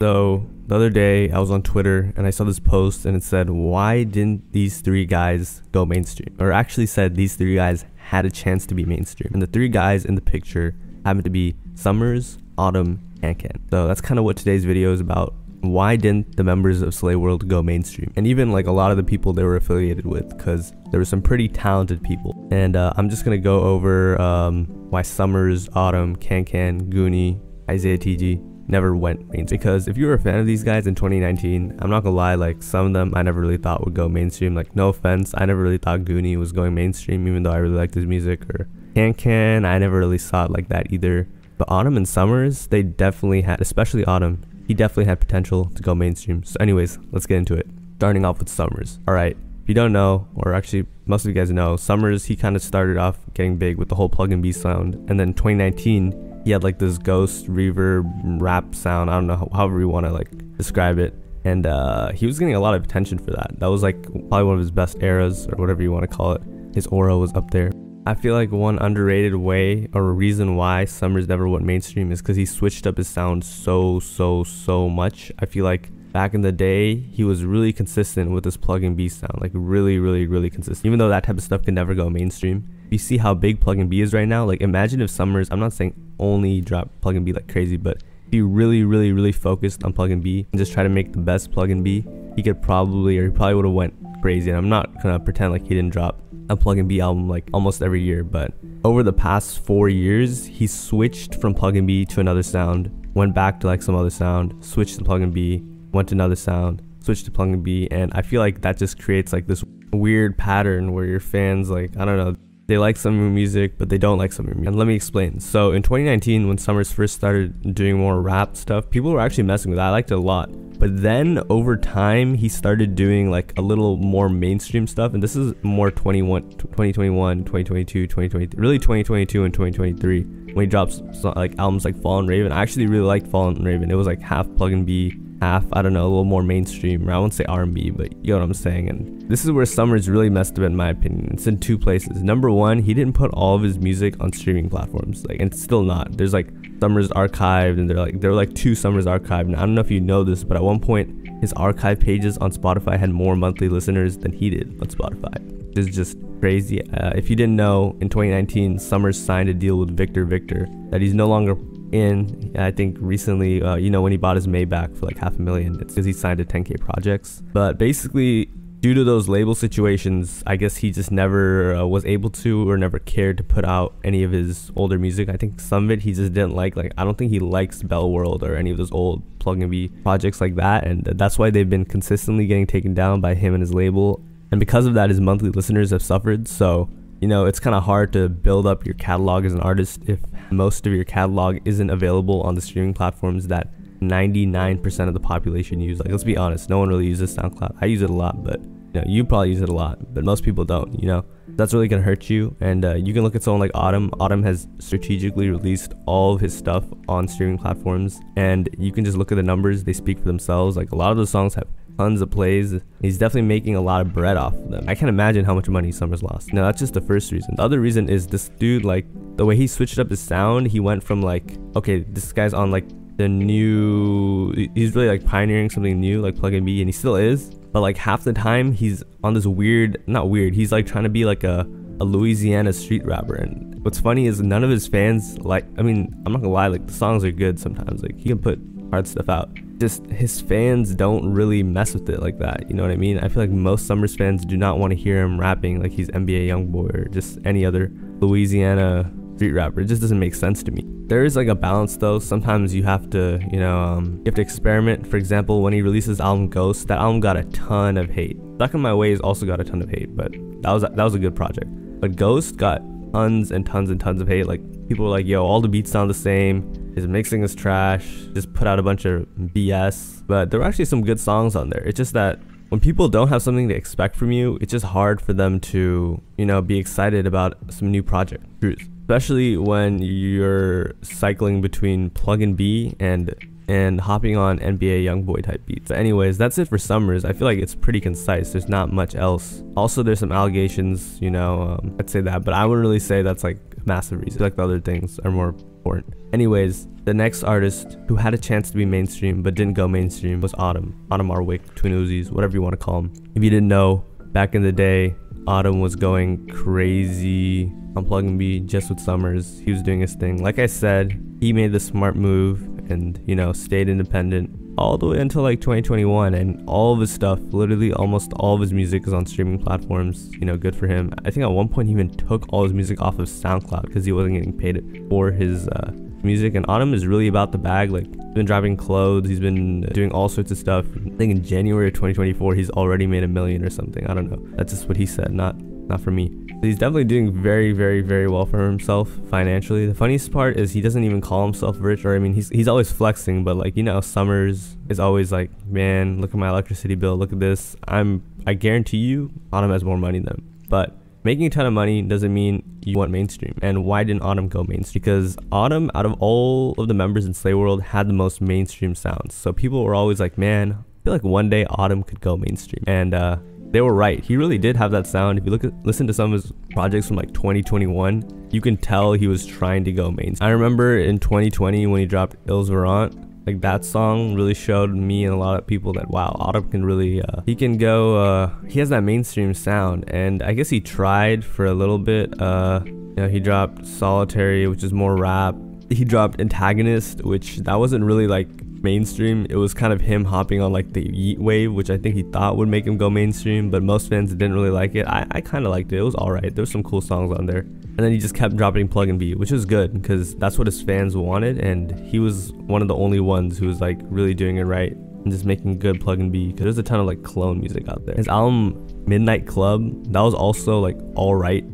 So the other day I was on Twitter and I saw this post and it said, Why didn't these three guys go mainstream? Or actually said these three guys had a chance to be mainstream. And the three guys in the picture happened to be Summrs, Autumn, and Ken. So that's kind of what today's video is about. Why didn't the members of Slayworld go mainstream? And even like a lot of the people they were affiliated with, because there were some pretty talented people. And uh, I'm just gonna go over um, why Summrs, Autumn, Kankan, Goonie, Isaiah TG, never went mainstream. Because if you were a fan of these guys in 2019, I'm not gonna lie, like some of them I never really thought would go mainstream. Like no offense, I never really thought Goonie was going mainstream, even though I really liked his music. Or Kankan, I never really saw it like that either. But Autumn and Summrs, they definitely had, especially Autumn, he definitely had potential to go mainstream. So, anyways, let's get into it. Starting off with Summrs. All right, if you don't know, or actually most of you guys know, Summrs he kind of started off getting big with the whole plug and B sound, and then 2019 he had like this ghost reverb rap sound. I don't know, however you want to like describe it. And uh, he was getting a lot of attention for that. That was like probably one of his best eras, or whatever you want to call it. His aura was up there. I feel like one underrated way or reason why Summrs never went mainstream is because he switched up his sound so, so, so much. I feel like back in the day, he was really consistent with his plug and B sound. Like, really, really, really consistent. Even though that type of stuff can never go mainstream. You see how big plug and B is right now? Like, imagine if Summrs, I'm not saying only drop plug and B like crazy, but be really, really, really focused on plug and B and just try to make the best plug and B, he could probably, or he probably would have went crazy. And I'm not gonna pretend like he didn't drop a plug and B album like almost every year, but over the past four years, he switched from plug and B to another sound, went back to like some other sound, switched to plug and B, went to another sound, switched to plug and B, and I feel like that just creates like this weird pattern where your fans like I don't know they like some music, but they don't like some music. And let me explain. So in 2019, when Summrs first started doing more rap stuff, people were actually messing with that. I liked it a lot. But then over time, he started doing like a little more mainstream stuff. And this is more 21, 2021, 2022, 2023, really 2022 and 2023 when he drops like albums like Fallen Raven. I actually really liked Fallen Raven. It was like half plug and B, half I don't know a little more mainstream. I won't say R&B, but you know what I'm saying. And this is where Summrs really messed up in my opinion. It's in two places. Number one, he didn't put all of his music on streaming platforms. Like, and still not. There's like Summrs archived, and they're like there are like two Summrs archived. And I don't know if you know this, but at one point his archive pages on Spotify had more monthly listeners than he did on Spotify. This is just crazy. Uh, if you didn't know, in 2019, Summrs signed a deal with Victor Victor that he's no longer in. I think recently, uh, you know, when he bought his Maybach for like half a million, it's because he signed to 10K projects. But basically, due to those label situations, I guess he just never uh, was able to or never cared to put out any of his older music. I think some of it he just didn't like. Like, I don't think he likes Bell World or any of those old plug and be projects like that. And that's why they've been consistently getting taken down by him and his label. And because of that, his monthly listeners have suffered. So, you know, it's kind of hard to build up your catalog as an artist if most of your catalog isn't available on the streaming platforms that 99% of the population use. Like, let's be honest, no one really uses SoundCloud. I use it a lot, but you know, you probably use it a lot, but most people don't. You know, that's really gonna hurt you. And uh, you can look at someone like Autumn. Autumn has strategically released all of his stuff on streaming platforms, and you can just look at the numbers; they speak for themselves. Like a lot of the songs have tons of plays. He's definitely making a lot of bread off of them. I can't imagine how much money Summrs lost. Now that's just the first reason. The other reason is this dude, like the way he switched up his sound, he went from like, okay, this guy's on like the new, he's really like pioneering something new, like plug and B, and he still is. But like half the time he's on this weird, not weird, he's like trying to be like a, a Louisiana street rapper. And what's funny is none of his fans like, I mean, I'm not gonna lie, like the songs are good sometimes. Like he can put hard stuff out just his fans don't really mess with it like that. You know what I mean? I feel like most Summrs fans do not want to hear him rapping like he's NBA YoungBoy or just any other Louisiana street rapper. It just doesn't make sense to me. There is like a balance though. Sometimes you have to, you know, um, you have to experiment. For example, when he releases album Ghost, that album got a ton of hate. Stuck in My Ways also got a ton of hate, but that was that was a good project. But Ghost got tons and tons and tons of hate. Like people were like, "Yo, all the beats sound the same." His mixing is trash. Just put out a bunch of BS. But there were actually some good songs on there. It's just that when people don't have something to expect from you, it's just hard for them to, you know, be excited about some new project. Truth. Especially when you're cycling between plug and B and and hopping on NBA YoungBoy type beats. Anyways, that's it for Summrs. I feel like it's pretty concise. There's not much else. Also, there's some allegations, you know, um, I'd say that, but I wouldn't really say that's like a massive reason. Like the other things are more important. Anyways, the next artist who had a chance to be mainstream but didn't go mainstream was Autumn. Autumn Arwick, Twin Uzis, whatever you want to call him. If you didn't know, back in the day, Autumn was going crazy on Plug and Be just with Summrs. He was doing his thing. Like I said, he made the smart move and, you know, stayed independent all the way until like 2021 and all of his stuff literally almost all of his music is on streaming platforms you know good for him. I think at one point he even took all his music off of soundcloud because he wasn't getting paid for his uh, music. And autumn is really about the bag like he's been driving clothes he's been doing all sorts of stuff. I think in january of 2024 he's already made a million or something. I don't know. That's just what he said not not for me He's definitely doing very, very, very well for himself financially. The funniest part is he doesn't even call himself rich, or I mean, he's he's always flexing, but like you know, Summrs is always like, man, look at my electricity bill, look at this. I'm, I guarantee you, Autumn has more money than him. But making a ton of money doesn't mean you want mainstream. And why didn't Autumn go mainstream? Because Autumn, out of all of the members in Slayworld, had the most mainstream sounds. So people were always like, man, I feel like one day Autumn could go mainstream. And uh, they were right. He really did have that sound. If you look at listen to some of his projects from like 2021, you can tell he was trying to go mainstream. I remember in 2020 when he dropped Ils Verront, like that song really showed me and a lot of people that wow, Autumn can really uh, he can go. Uh, he has that mainstream sound, and I guess he tried for a little bit. Uh, you know, he dropped Solitary, which is more rap. He dropped Antagonist, which that wasn't really like mainstream. It was kind of him hopping on like the Yeet wave, which I think he thought would make him go mainstream, but most fans didn't really like it. I, I kind of liked it. It was alright. There was some cool songs on there. And then he just kept dropping Plug and Be, which was good because that's what his fans wanted. And he was one of the only ones who was like really doing it right and just making good Plug and Be because there's a ton of like clone music out there. His album Midnight Club, that was also like alright.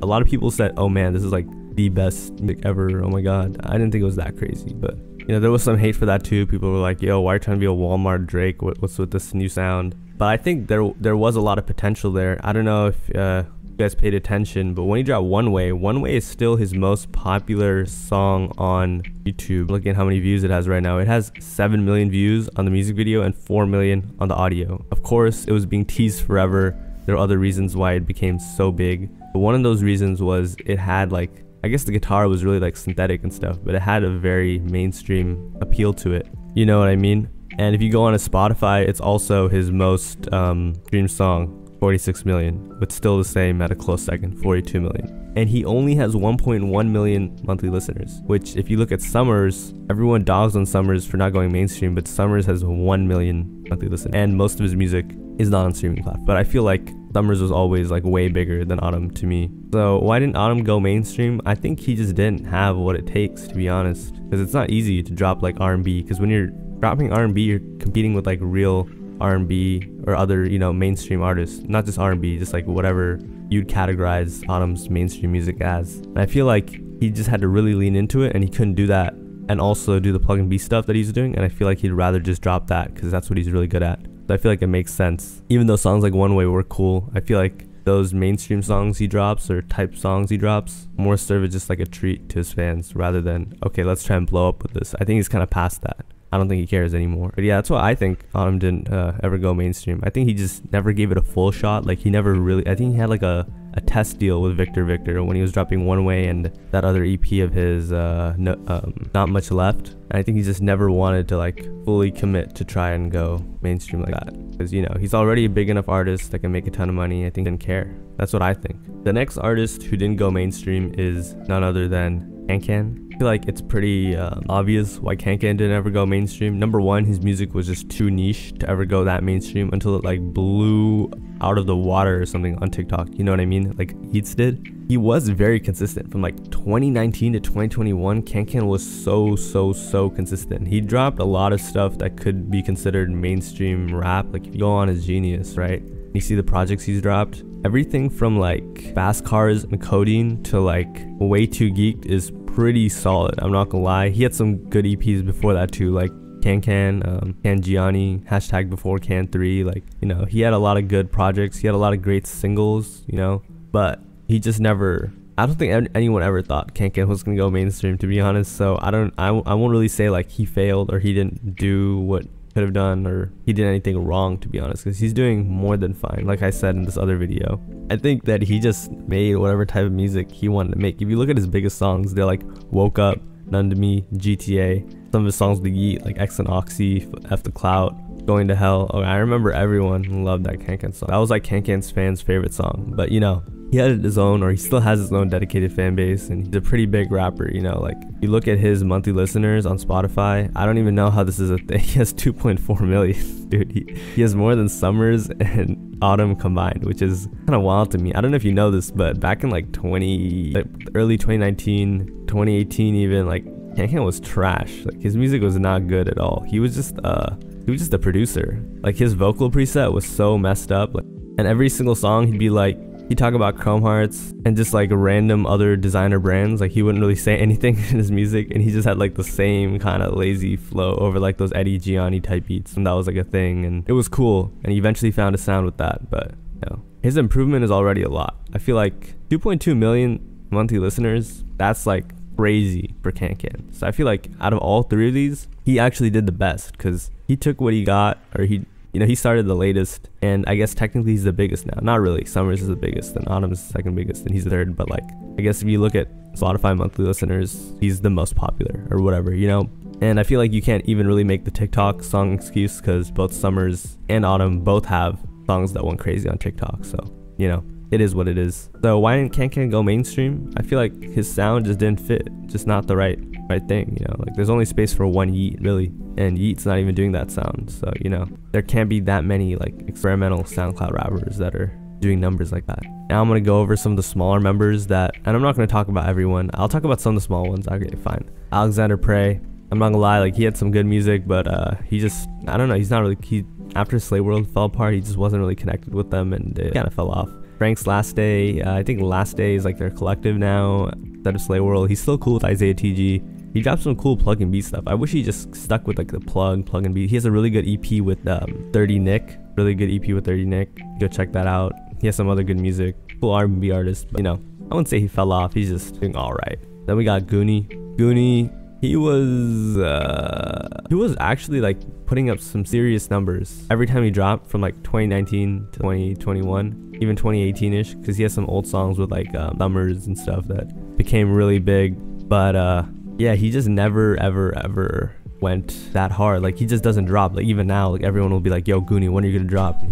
A lot of people said, oh man, this is like the best ever. Oh my god. I didn't think it was that crazy, but you know, there was some hate for that too. People were like, "Yo, why are you trying to be a Walmart Drake? What, what's with this new sound?" But I think there there was a lot of potential there. I don't know if uh, you guys paid attention, but when he dropped One Way, One Way is still his most popular song on YouTube. Looking at how many views it has right now, it has seven million views on the music video and four million on the audio. Of course, it was being teased forever. There are other reasons why it became so big. But one of those reasons was it had like I guess the guitar was really like synthetic and stuff, but it had a very mainstream appeal to it. You know what I mean? And if you go on a Spotify, it's also his most um, streamed song, 46 million, but still the same at a close second, 42 million. And he only has 1.1 million monthly listeners, which if you look at Summrs, everyone dogs on Summrs for not going mainstream, but Summrs has 1 million monthly listeners. And most of his music is not on streaming platform. But I feel like Summrs was always like way bigger than Autumn to me. So why didn't Autumn go mainstream? I think he just didn't have what it takes to be honest. Because it's not easy to drop like R&B. Because when you're dropping R&B, you're competing with like real R&B or other you know mainstream artists. Not just R&B, just like whatever you'd categorize Autumn's mainstream music as. And I feel like he just had to really lean into it, and he couldn't do that and also do the plug and be stuff that he's doing. And I feel like he'd rather just drop that because that's what he's really good at. I feel like it makes sense. Even though songs like One Way were cool, I feel like those mainstream songs he drops or type songs he drops more serve as just like a treat to his fans rather than okay let's try and blow up with this. I think he's kind of past that. I don't think he cares anymore. But yeah that's why i think autumn didn't uh, ever go mainstream. I think he just never gave it a full shot. Like he never really i think he had like a a test deal with Victor Victor when he was dropping One Way and that other EP of his, uh, no, um, Not Much Left. And I think he just never wanted to like fully commit to try and go mainstream like that. Because, you know, he's already a big enough artist that can make a ton of money. I think didn't care. That's what I think. The next artist who didn't go mainstream is none other than Kankan. Feel like it's pretty uh, obvious why Kankan didn't ever go mainstream. Number one, his music was just too niche to ever go that mainstream until it like blew out of the water or something on TikTok. You know what I mean? Like Heats did. He was very consistent from like 2019 to 2021. Kankan was so so so consistent. He dropped a lot of stuff that could be considered mainstream rap. Like if you go on his Genius, right? You see the projects he's dropped. Everything from like fast cars and codeine to like way too geeked is pretty solid. I'm not gonna lie. He had some good EPs before that too, like Can Can, um, Can Gianni, hashtag before Can 3. Like, you know, he had a lot of good projects. He had a lot of great singles, you know, but he just never. I don't think anyone ever thought Kankan was gonna go mainstream, to be honest. So I don't, I, I won't really say like he failed or he didn't do what could have done or he did anything wrong to be honest because he's doing more than fine like i said in this other video i think that he just made whatever type of music he wanted to make if you look at his biggest songs they're like woke up None to Me, GTA. Some of his songs with Yeat, like X and Oxy, F the Clout, Going to Hell. Oh, I remember everyone loved that Kankan song. That was like Kankan's fans' favorite song. But you know, he had his own, or he still has his own dedicated fan base, and he's a pretty big rapper. You know, like you look at his monthly listeners on Spotify. I don't even know how this is a thing. He has 2.4 million, dude. He, he has more than Summrs and Autumn combined, which is kind of wild to me. I don't know if you know this, but back in like 20, like early 2019, 2018, even like Kankan was trash. Like his music was not good at all. He was just uh he was just a producer. Like his vocal preset was so messed up. Like, and every single song he'd be like, he'd talk about Chrome Hearts and just like random other designer brands. Like he wouldn't really say anything in his music, and he just had like the same kind of lazy flow over like those Eddie Gianni type beats, and that was like a thing, and it was cool. And he eventually found a sound with that, but you know, his improvement is already a lot. I feel like 2.2 million monthly listeners. That's like crazy for Kankan. So I feel like out of all three of these, he actually did the best because he took what he got, or he, you know, he started the latest, and I guess technically he's the biggest now. Not really. Summrs is the biggest, and Autumn is the second biggest, and he's third. But like, I guess if you look at Spotify monthly listeners, he's the most popular, or whatever, you know. And I feel like you can't even really make the TikTok song excuse because both Summrs and Autumn both have songs that went crazy on TikTok. So, you know, it is what it is. So why didn't Kankan go mainstream? I feel like his sound just didn't fit, just not the right right thing. You know, like there's only space for one Yeat really, and Yeat's not even doing that sound. So you know, there can't be that many like experimental SoundCloud rappers that are doing numbers like that. Now I'm gonna go over some of the smaller members that, and I'm not gonna talk about everyone. I'll talk about some of the small ones. Okay, fine. Alexander Prey. I'm not gonna lie, like he had some good music, but uh, he just, I don't know, he's not really. He after Slayworld fell apart, he just wasn't really connected with them, and it kind of fell off. Frank's Last Day. Uh, I think Last Day is like their collective now instead of Slayworld. He's still cool with Isaiah TG. He dropped some cool plug and beat stuff. I wish he just stuck with like the plug, plug and beat. He has a really good EP with um, 30 Nick. Really good EP with 30 Nick. Go check that out. He has some other good music. Cool R&B artist. But, you know, I wouldn't say he fell off. He's just doing all right. Then we got Goonie. Goonie, he was uh, he was actually like putting up some serious numbers. Every time he dropped from like 2019 to 2021 even 2018ish because he has some old songs with like um, numbers and stuff that became really big. But uh yeah he just never ever ever went that hard. Like he just doesn't drop. Like even now like everyone will be like yo goonie when are you gonna drop?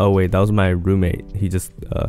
Oh wait that was my roommate. He just uh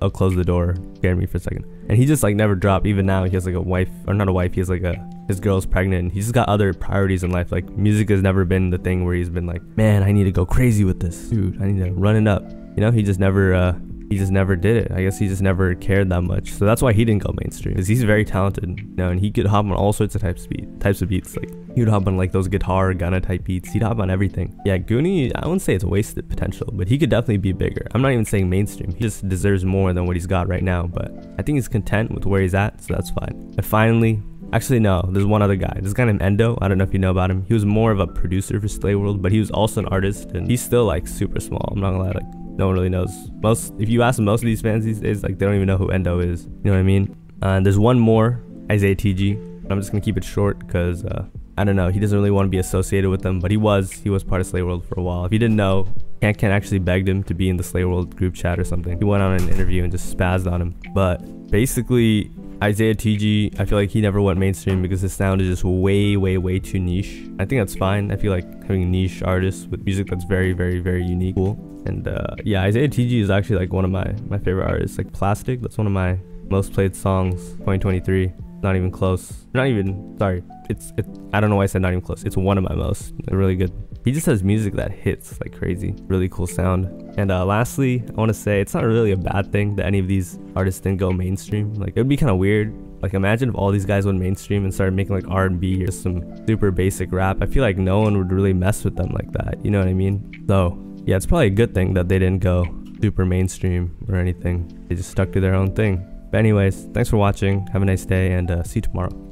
I'll close the door scared me for a second. And he just like never dropped. Even now he has like a wife or not a wife he has like a his girl's pregnant. And he's just got other priorities in life. Like music has never been the thing where he's been like, man, I need to go crazy with this, dude. I need to run it up. You know, he just never, uh, he just never did it. I guess he just never cared that much. So that's why he didn't go mainstream. Because he's very talented, you know, and he could hop on all sorts of types of types of beats. Like he would hop on like those guitar Gunna type beats. He'd hop on everything. Yeah, Goonie, I wouldn't say it's wasted potential, but he could definitely be bigger. I'm not even saying mainstream. He just deserves more than what he's got right now. But I think he's content with where he's at, so that's fine. And finally, Actually, no. There's one other guy. This guy named Endo. I don't know if you know about him. He was more of a producer for Slayworld, but he was also an artist, and he's still like super small. I'm not gonna lie. Like no one really knows. Most, if you ask most of these fans these days, like they don't even know who Endo is. You know what I mean? Uh, and there's one more, Isaiah TG. I'm just gonna keep it short because uh, I don't know. He doesn't really want to be associated with them, but he was. He was part of Slayworld for a while. If you didn't know, Kankan actually begged him to be in the Slayworld group chat or something. He went on an interview and just spazzed on him. But basically, Isaiah TG, I feel like he never went mainstream because his sound is just way, way, way too niche. I think that's fine. I feel like having niche artists with music that's very, very, very unique. Cool. And uh, yeah, Isaiah TG is actually like one of my my favorite artists. Like Plastic, that's one of my most played songs 2023. Not even close. Not even sorry. It's it. I don't know why I said not even close. It's one of my most really good he just has music that hits like crazy. Really cool sound. And uh, lastly, I want to say it's not really a bad thing that any of these artists didn't go mainstream. Like it would be kind of weird. Like imagine if all these guys went mainstream and started making like R&B or some super basic rap. I feel like no one would really mess with them like that. You know what I mean? So yeah, it's probably a good thing that they didn't go super mainstream or anything. They just stuck to their own thing. But anyways, thanks for watching. Have a nice day and uh, see you tomorrow.